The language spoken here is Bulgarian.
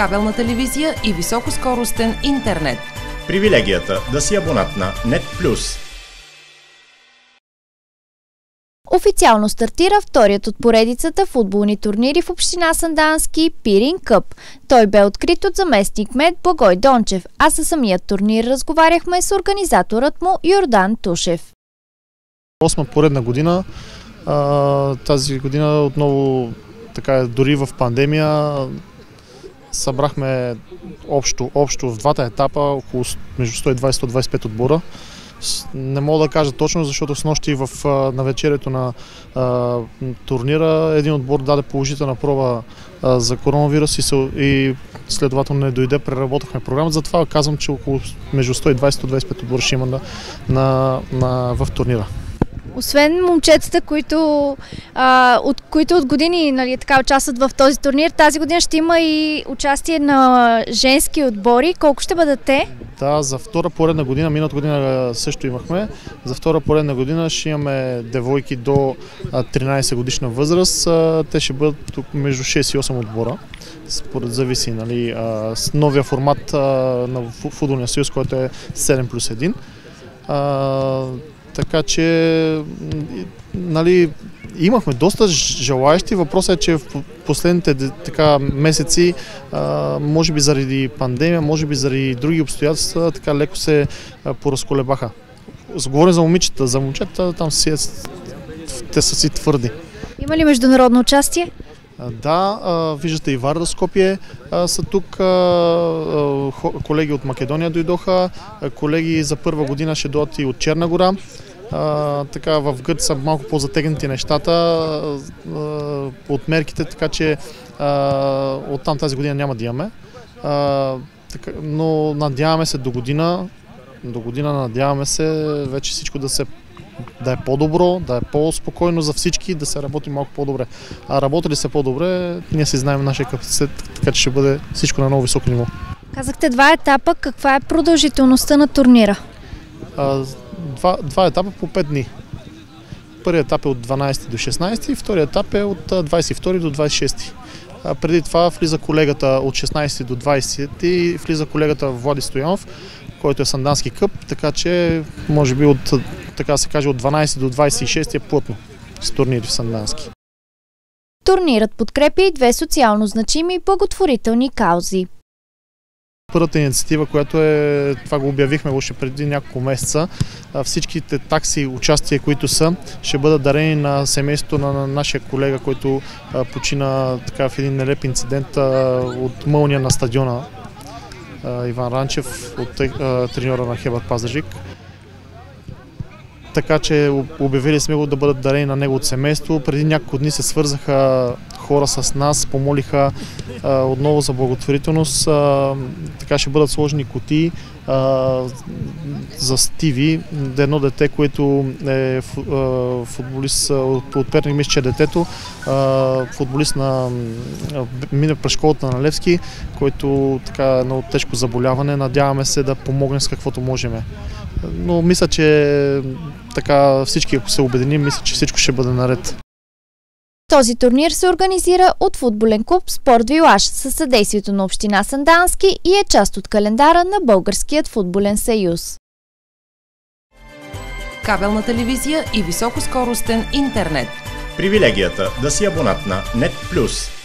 кабелна телевизия и високоскоростен интернет. Привилегията да си абонат на NET+. Официално стартира вторият от поредицата футболни турнири в община Сандански Пирин Къп. Той бе открит от заместник мед Благой Дончев, а със самият турнир разговаряхме с организаторът му Йордан Тушев. Осма поредна година. Тази година отново така, дори в пандемия събрахме общо, общо в двата етапа около между 120 и 125 отбора. Не мога да кажа точно, защото с нощи в навечерието на а, турнира един отбор даде положителна проба а, за коронавирус и, се, и следователно не дойде, преработахме програмата. Затова казвам, че около между 120 и 125 отбора ще има на, на, на, в турнира. Освен момчетата, които, а, от, които от години нали, така, участват в този турнир, тази година ще има и участие на женски отбори. Колко ще бъдат те? Да, за втора поредна година, миналата година също имахме, за втора поредна година ще имаме девойки до 13 годишна възраст. Те ще бъдат тук между 6 и 8 отбора според зависи нали, с новия формат на футболния съюз, който е 7 плюс 1. Така че нали, имахме доста желаящи. Въпросът е, че в последните така, месеци, а, може би заради пандемия, може би заради други обстоятелства, така леко се поразколебаха. Говорим за момичета, за момчета там си, е, те са си твърди. Има ли международно участие? Да, виждате и Варда Скопие са тук, колеги от Македония дойдоха, колеги за първа година ще дойдат и от Черна гора. А, така в Гърция са малко по-затегнати нещата а, от мерките, така че а, оттам тази година няма да имаме. А, така, но надяваме се до година, до година надяваме се вече всичко да се да е по-добро, да е по-спокойно за всички, да се работи малко по-добре. А работи ли се по-добре, ние си знаем нашия капацитет, така че ще бъде всичко на много високо ниво. Казахте два етапа, каква е продължителността на турнира? А, два, два етапа по 5 дни. Първият етап е от 12 до 16 и вторият етап е от 22 до 26. А преди това влиза колегата от 16 до 20 и влиза колегата Влади Стоянов, който е Сандански къп, така че може би от, така се каже, от 12 до 26 е плътно с турнири в Сандански. Турнирът подкрепи и две социално значими благотворителни каузи. Първата инициатива, която е, това го обявихме още преди няколко месеца, всичките такси и участия, които са, ще бъдат дарени на семейството на нашия колега, който почина така, в един нелеп инцидент от мълния на стадиона. Иван Ранчев от треньора на Хебър Пазажик така че обявили сме го да бъдат дарени на неговото семейство. Преди няколко дни се свързаха хора с нас, помолиха а, отново за благотворителност. А, така ще бъдат сложени кутии за Стиви, едно дете, което е футболист от, от Перник, мисля, че е детето, футболист на мина през школата на Левски, който така е едно тежко заболяване. Надяваме се да помогне с каквото можем. Но мисля, че така всички, ако се обединим, мисля, че всичко ще бъде наред. Този турнир се организира от футболен клуб Спорт Вилаш със съдействието на Община Сандански и е част от календара на Българският футболен съюз. Кабелна телевизия и високоскоростен интернет. Привилегията да си абонат на NET+.